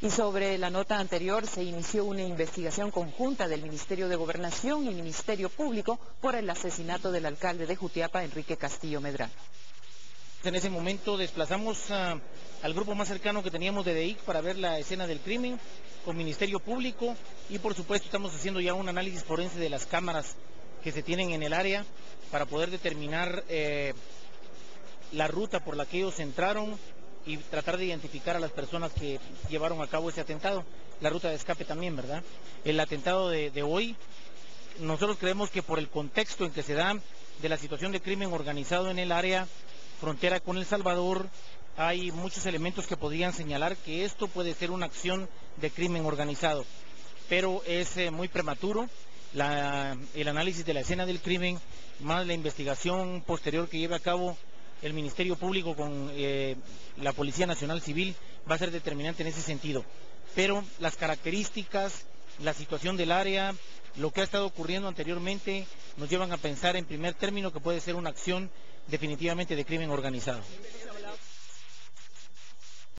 Y sobre la nota anterior se inició una investigación conjunta del Ministerio de Gobernación y Ministerio Público por el asesinato del alcalde de Jutiapa, Enrique Castillo Medrano. En ese momento desplazamos ah, al grupo más cercano que teníamos de DEIC para ver la escena del crimen con Ministerio Público y por supuesto estamos haciendo ya un análisis forense de las cámaras que se tienen en el área para poder determinar eh, la ruta por la que ellos entraron y tratar de identificar a las personas que llevaron a cabo ese atentado. La ruta de escape también, ¿verdad? El atentado de, hoy, nosotros creemos que por el contexto en que se da de la situación de crimen organizado en el área, frontera con El Salvador, hay muchos elementos que podrían señalar que esto puede ser una acción de crimen organizado, pero es eh, muy prematuro. el análisis de la escena del crimen, más la investigación posterior que lleve a cabo el Ministerio Público con eh, la Policía Nacional Civil va a ser determinante en ese sentido. Pero las características, la situación del área, lo que ha estado ocurriendo anteriormente, nos llevan a pensar en primer término que puede ser una acción definitivamente de crimen organizado.